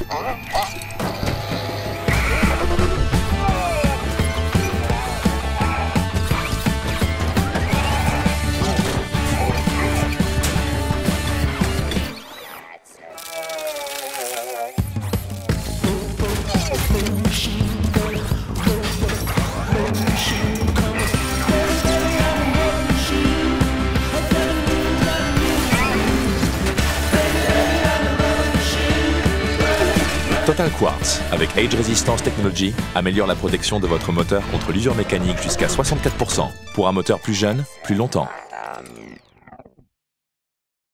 Oh, oh, oh. Total Quartz, avec Age Resistance Technology, améliore la protection de votre moteur contre l'usure mécanique jusqu'à 64%, pour un moteur plus jeune, plus longtemps.